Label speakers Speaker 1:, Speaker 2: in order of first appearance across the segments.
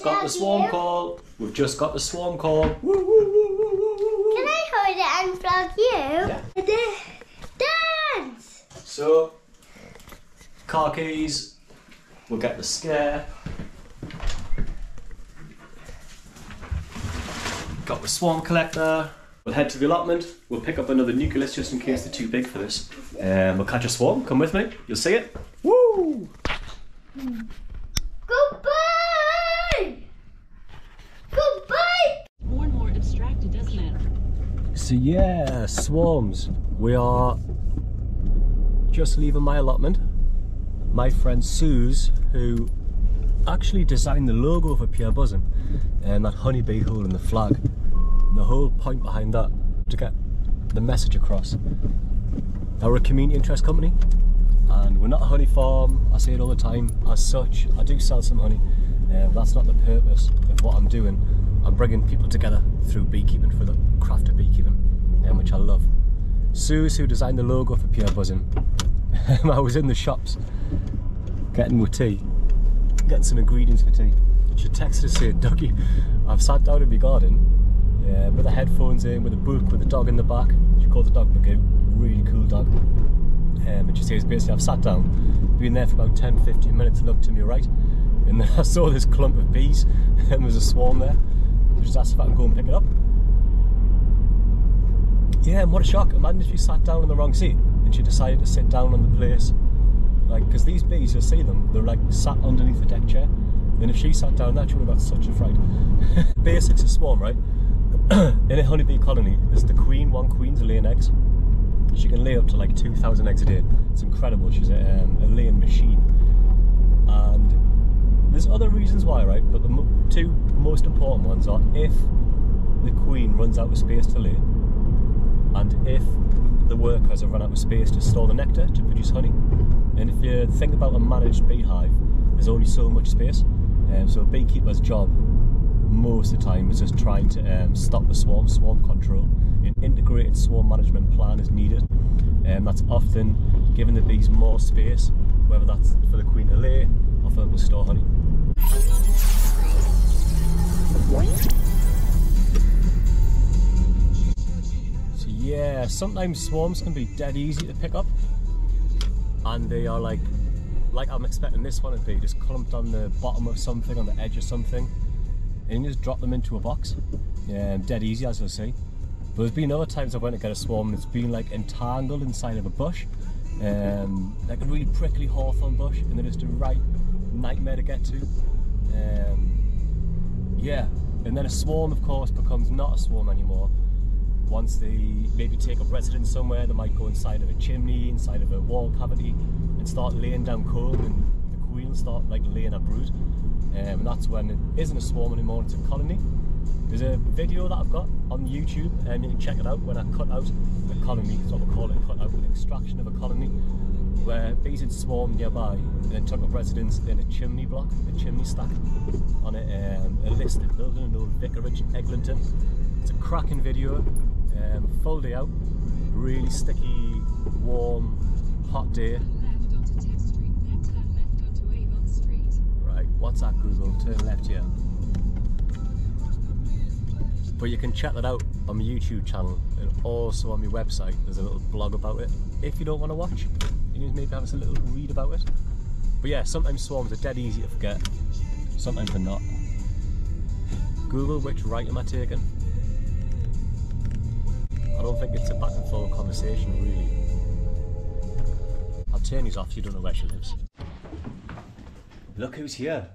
Speaker 1: just got the swarm
Speaker 2: you.
Speaker 1: call. We've just got the swarm call. Woo, woo, woo, woo, woo, woo,
Speaker 2: Can. I hold it and vlog you?
Speaker 1: Yeah.
Speaker 2: Dance!
Speaker 1: So, car keys. We'll get the scare. Got the swarm collector. We'll head to the allotment. We'll pick up another nucleus just in case they're too big for this. Um, we'll catch a swarm. Come with me. You'll see it. Woo!
Speaker 2: Goodbye! Goodbye!
Speaker 3: More and more abstracted, doesn't it?
Speaker 1: So yeah, swarms. We are just leaving my allotment. My friend Sooz, who actually designed the logo for Pure Buzzin and that honeybee hole in the flag. And the whole point behind that to get the message across. Now we're a community interest company and we're not a honey farm. I say it all the time. As such, I do sell some honey. Uh, that's not the purpose of what I'm doing. I'm bringing people together through beekeeping for the craft of beekeeping, um, which I love. Sooz, who designed the logo for Pure Buzzin, I was in the shops getting with tea, getting some ingredients for tea. She texted to say, Dougie, I've sat down in my garden uh, with the headphones in, with a book, with the dog in the back. She calls the dog Magoo, really cool dog. Um, and she says basically, I've sat down, been there for about 10 15 minutes, looked to my right, and then I saw this clump of bees, and there was a swarm there. So just asked if I can go and pick it up. Yeah, and what a shock. Imagine if she sat down in the wrong seat and she decided to sit down on the place. Like, because these bees, you'll see them, they're like sat underneath the deck chair. And if she sat down, that she would have got such a fright. Basics of swarm, right? in a honeybee colony, there's the queen, one queen's laying eggs. She can lay up to like 2,000 eggs a day. It's incredible. She's a, um, a laying machine. And there's other reasons why, right? But the mo- two most important ones are if the queen runs out of space to lay, and if the workers have run out of space to store the nectar to produce honey. And if you think about a managed beehive, there's only so much space. Um, so a beekeeper's job most of the time is just trying to um, stop the swarm, swarm control. An integrated swarm management plan is needed. Um, that's often giving the bees more space, whether that's for the queen to lay or for them to store honey. Yeah, sometimes swarms can be dead easy to pick up, and they are like, like I'm expecting this one to be, just clumped on the bottom of something, on the edge of something, and just drop them into a box. Yeah, dead easy as you'll see. But there's been other times I went to get a swarm it's been like entangled inside of a bush, um, like a really prickly hawthorn bush, and they're just a right nightmare to get to. Um, yeah, and then a swarm, of course, becomes not a swarm anymore. Once they maybe take up residence somewhere, they might go inside of a chimney, inside of a wall cavity, and start laying down comb, and the queen start like laying a brood. Um, and that's when it isn't a swarm anymore, it's a colony. There's a video that I've got on YouTube, and you can check it out when I cut out a colony, that's what we call it, cut out an extraction of a colony, where bees had swarmed nearby and took up residence in a chimney block, a chimney stack, on a, um, a listed building in Old Vicarage, Eglinton. It's a cracking video, um, full day out, really sticky, warm, hot day. Right, what's that Google? Turn left here. But you can check that out on my YouTube channel and also on my website. There's a little blog about it. If you don't want to watch, you can maybe have a little read about it. But yeah, sometimes swarms are dead easy to forget. Sometimes they're not. Google which right am I taking? I don't think it's a back and forth conversation really. I'll turn these off so you don't know where she lives. Look who's here.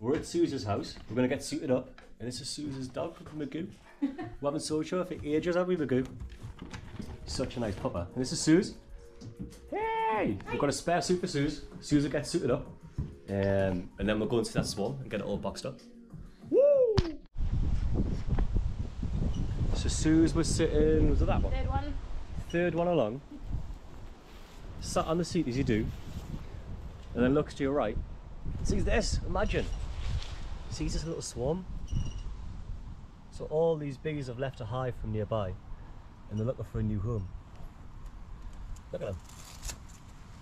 Speaker 1: We're at Sooz's house. We're going to get suited up. And this is Sooz's dog, Magoo. we haven't sold her for ages, have we, Magoo? Such a nice pupper. And this is Sooz. Hey! We've got a spare suit for Sooz. Sooz will get suited up. Um, and then we'll go into that swan and get it all boxed up. So Sooz was sitting, was it that one?
Speaker 2: Third one.
Speaker 1: third one along, sat on the seat as you do, and then looks to your right, sees this, imagine, sees this little swarm. So all these bees have left a hive from nearby, and they're looking for a new home. Look at them.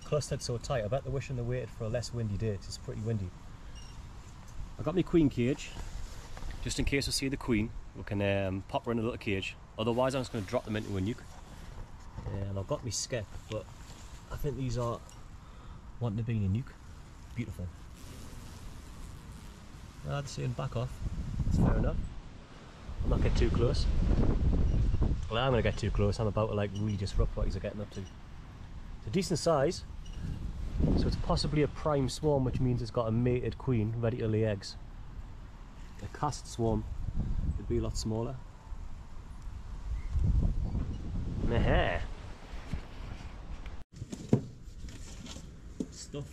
Speaker 1: Clustered so tight, I bet they're wishing they waited for a less windy day, it's pretty windy. I got my queen cage, just in case we see the queen. We can um, pop her in a little cage. Otherwise, I'm just going to drop them into a nuke. And I've got my skep, but I think these are wanting to be in a nuke. Beautiful. I'd say back off. That's fair enough. I'm not get too close. Well, I'm going to get too close. I'm about to like really disrupt what he's getting up to. It's a decent size. So it's possibly a prime swarm, which means it's got a mated queen ready to lay eggs. A cast swarm would be a lot smaller. Meh. Stuff.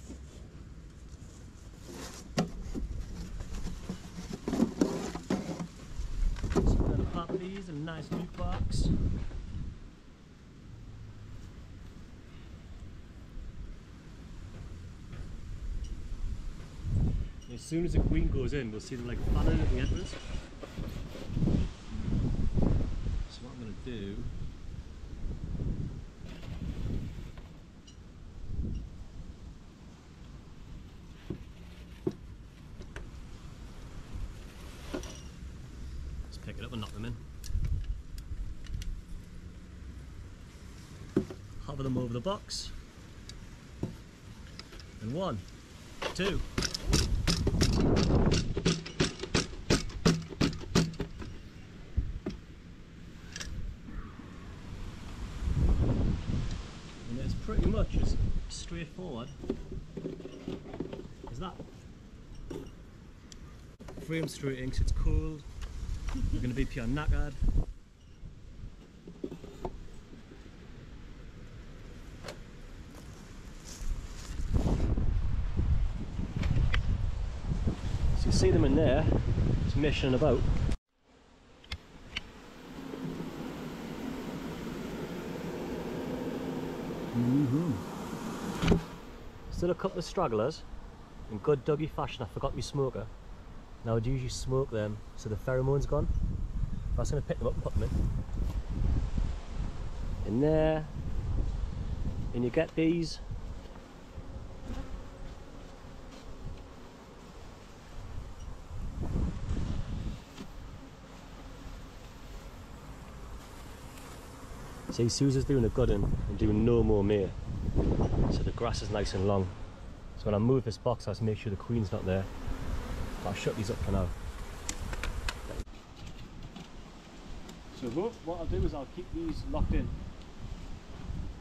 Speaker 1: So we're gonna pop these in a nice new box. Soon as the queen goes in, we'll see them like fanning at the entrance. So what I'm gonna do Just pick it up and knock them in. Hover them over the box. And one, two. And it's pretty much as straightforward as that. Frame straight inks, it's cold. We're going to be pure knackered. See them in there, just mishing about. Mm-hmm. Still a couple of stragglers. In good Dougie fashion, I forgot my smoker. Now I'd usually smoke them so the pheromone's gone. I was going to pick them up and put them in. In there. And you get these. See, Susan's doing a good one and doing no more mere. So the grass is nice and long. So when I move this box, I have to make sure the queen's not there. But I'll shut these up for now. So what I'll do is I'll keep these locked in.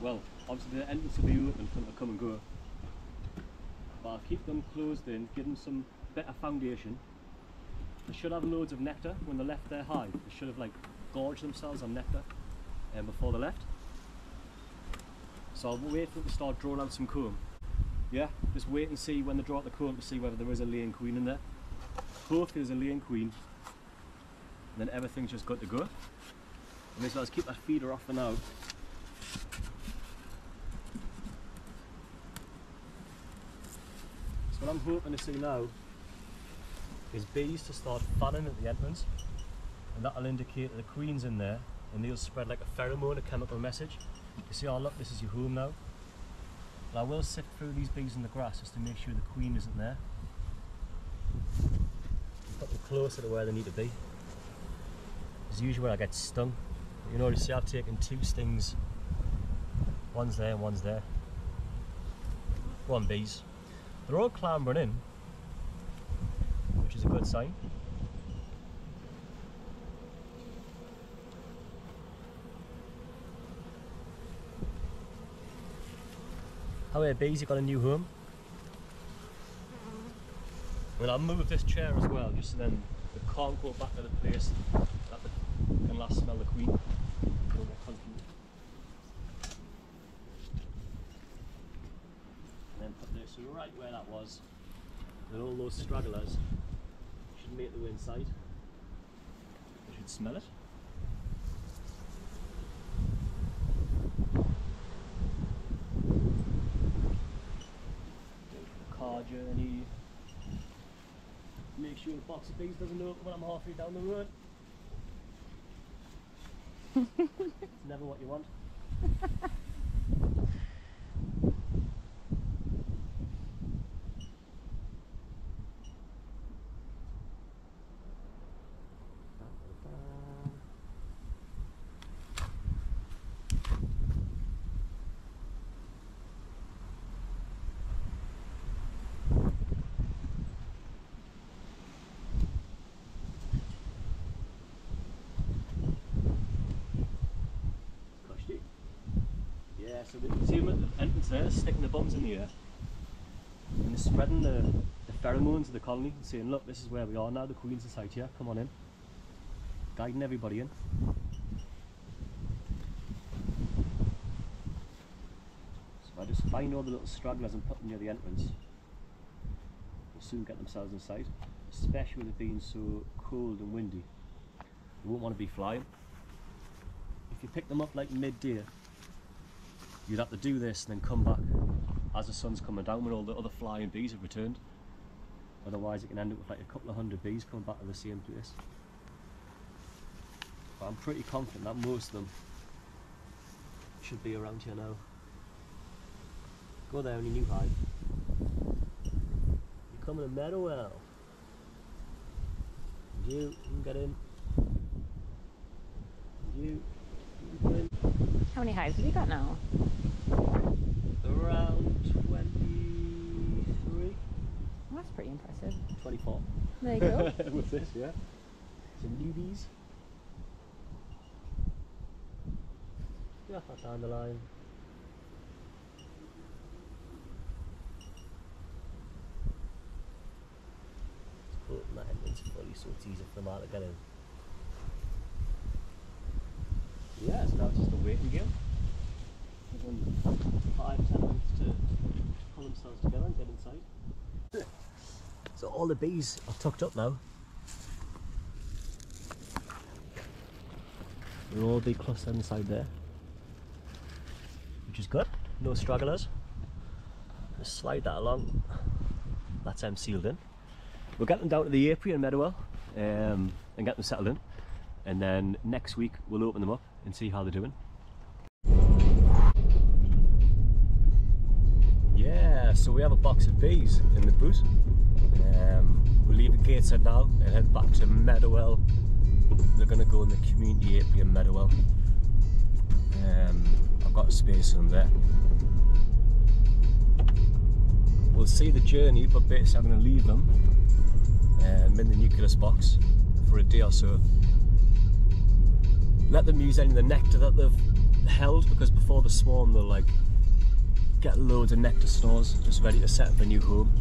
Speaker 1: Well, obviously the entrance will be open for them to come and go. But I'll keep them closed in, give them some better foundation. They should have loads of nectar when they're left there high. They should have like gorged themselves on nectar um, before they left. So I'll wait for them to start drawing out some comb. Yeah, just wait and see when they draw out the comb to see whether there is a laying queen in there. Hopefully there's a laying queen. And then everything's just good to go. So let's keep that feeder off for now. So what I'm hoping to see now is bees to start fanning at the entrance and that'll indicate that the queen's in there and they'll spread like a pheromone, a chemical message. You see, oh look, this is your home now. But I will sift through these bees in the grass just to make sure the queen isn't there. Put them closer to where they need to be. As usual, I get stung. You notice, see, I've taken two stings. One's there one's there. One bees. They're all clambering in, which is a good sign. How are bees? You got a new home? And I'll move this chair as well, just so then the can't go back to the place that the, can last smell the queen. This right where that was. And all those stragglers should make their way inside. You should smell it. car journey. Make sure the box of bees doesn't open when I'm halfway down the road. it's never what you want. so they see them at the entrance there, sticking their bums in the air. And they're spreading the, the pheromones of the colony and saying, look, this is where we are now, the Queen's inside here, come on in. Guiding everybody in. So I just find all the little stragglers and put them near the entrance. They'll soon get themselves inside, especially with it being so cold and windy. They won't want to be flying. If you pick them up like midday, you'd have to do this and then come back as the sun's coming down when all the other flying bees have returned. Otherwise, it can end up with like a couple of hundred bees coming back to the same place. But I'm pretty confident that most of them should be around here now. Go there in your new hive. You're coming to Meadowell. You, you can get in. You, you can get in.
Speaker 4: How many hives have you got now?
Speaker 1: Around 23,
Speaker 4: Well, that's pretty impressive.
Speaker 1: 24.
Speaker 4: There you go.
Speaker 1: With this, yeah. Some newbies. Yeah, that down the line. Let's put that entrance fully so it's easy for them all to get in. Yeah, so now it's just a waiting game. Give them five, ten minutes to pull themselves together and get inside. So all the bees are tucked up now. They'll all be clustered inside there. Which is good. No stragglers. Just slide that along. That's them sealed in. We'll get them down to the apiary in Meadowell um, and get them settled in. And then next week we'll open them up and see how they're doing. Yeah, so we have a box of bees in the boot. Um, we're leaving Gateshead now and head back to Meadowell. They're going to go in the community apiary in Meadowell. Um, I've got a space in there. We'll see the journey, but basically I'm going to leave them um, in the nucleus box for a day or so. Let them use any of the nectar that they've held because before the swarm they'll like get loads of nectar stores just ready to set up a new home.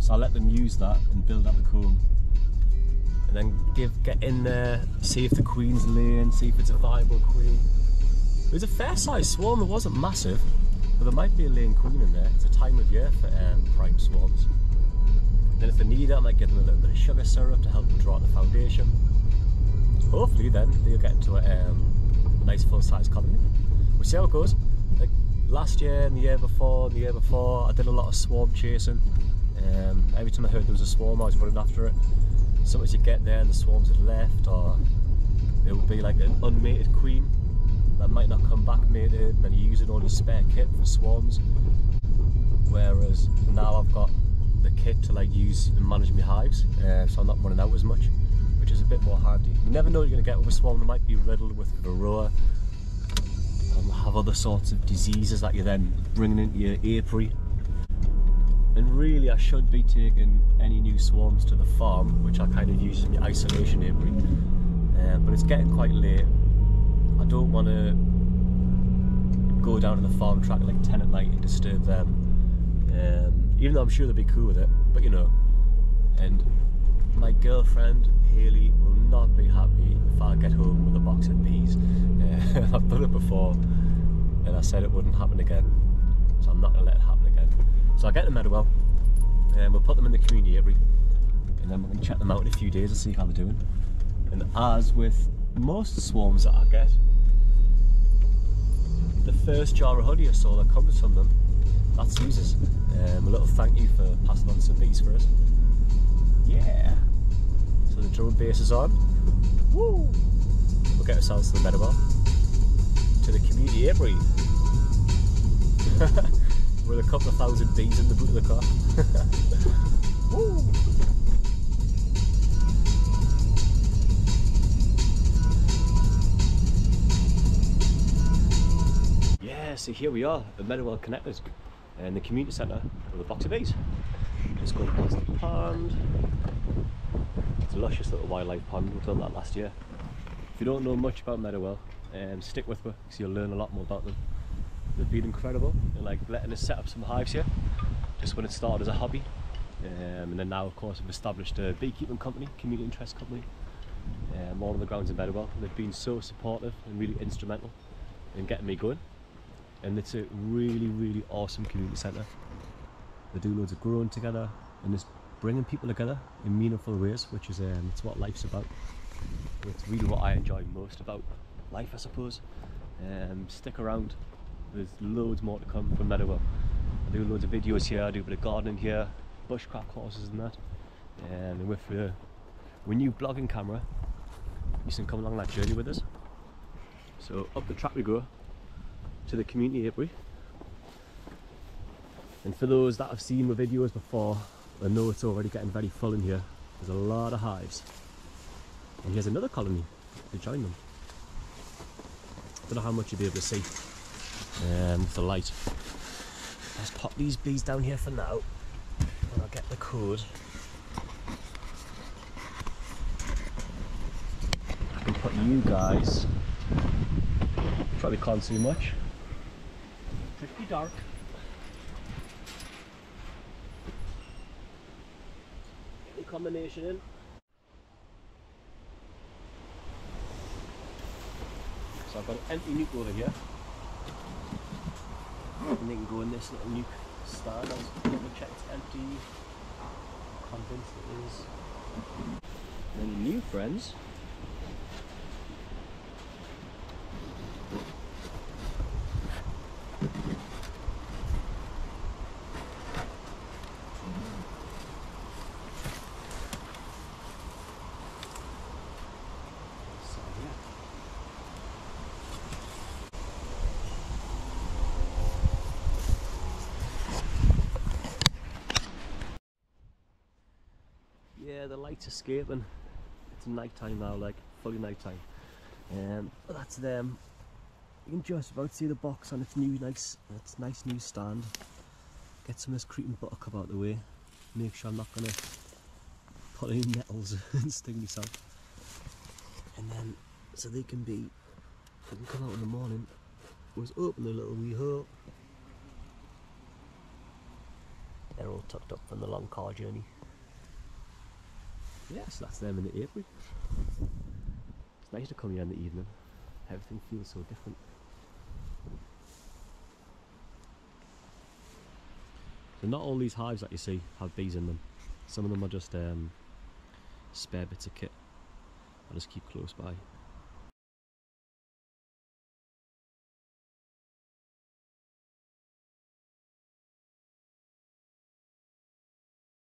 Speaker 1: So I'll let them use that and build up the comb. And then give get in there, see if the queen's laying, see if it's a viable queen. It was a fair sized swarm, it wasn't massive, but there might be a laying queen in there. It's a time of year for um, prime swarms. Then if they need it, I might give them a little bit of sugar syrup to help them draw out the foundation. Hopefully then they'll get into a um, nice full size colony. We'll see how it goes. Like last year and the year before and the year before I did a lot of swarm chasing. Um, every time I heard there was a swarm I was running after it. Sometimes you get there and the swarms had left or it would be like an unmated queen that might not come back mated and then you use it on a spare kit for swarms. Whereas now I've got the kit to like use and manage my hives uh, so I'm not running out as much which is a bit more handy. You never know what you're going to get with a swarm that might be riddled with varroa and have other sorts of diseases that you're then bringing into your apiary. And really, I should be taking any new swarms to the farm, which I kind of use in the isolation apiary. Um, but it's getting quite late. I don't want to go down to the farm track like 10 at night and disturb them. Um, even though I'm sure they'll be cool with it, but you know. And my girlfriend Haley will not be happy if I get home with a box of bees. Uh, I've done it before and I said it wouldn't happen again. So I'm not going to let it happen again. So I'll get them Meadowell and we'll put them in the community apiary and then we're going to check them out in a few days and see how they're doing. And as with most swarms that I get, the first jar of honey I saw that comes from them, that's Sooz's. Um, a little thank you for passing on some bees for us. Yeah. So the drum bass is on. Woo! We'll get ourselves to the Meadowell. To the community apiary. With a couple of thousand bees in the boot of the car. Woo! Yeah, so here we are at Meadowell Connected in the community centre with a box of bees. Just going past the pond. Luscious little wildlife pond, we done that last year. If you don't know much about Meadowell, um, stick with me because you'll learn a lot more about them. They've been incredible and like letting us set up some hives here. Just when it started as a hobby, um, and then now of course we've established a beekeeping company, community interest company, um, all on the grounds in Meadowell. They've been so supportive and really instrumental in getting me going. And it's a really, really awesome community centre. They do loads of growing together and just bringing people together in meaningful ways, which is um, it's what life's about. It's really what I enjoy most about life, I suppose. Um, stick around. There's loads more to come from Meadowell. I do loads of videos here. I do a bit of gardening here, bushcraft courses and that. And with uh, with new blogging camera, you can come along that journey with us. So up the track we go to the community apiary. And for those that have seen my videos before, I know it's already getting very full in here. There's a lot of hives. And here's another colony to join them. Don't know how much you'll be able to see um, with the light. Let's pop these bees down here for now and I'll get the code. I can put you guys, probably can't see much. Pretty dark. Get the combination in. So I've got an empty nuke over here. And they can go in this little nuke stand. I'll double check it's empty. Convinced it is. Then new friends. So yeah. Light's escaping. It's night time now, like fully night time. Um, that's them. You can just about see the box on its new nice, its nice new stand. Get some of this creeping buttercup out of the way. Make sure I'm not gonna put any nettles and sting myself. And then, so they can be, they can come out in the morning. Was open the little wee hole. They're all tucked up from the long car journey. Yes, that's them in the apiary. It's nice to come here in the evening. Everything feels so different. So not all these hives that you see have bees in them. Some of them are just um, spare bits of kit. I'll just keep close by.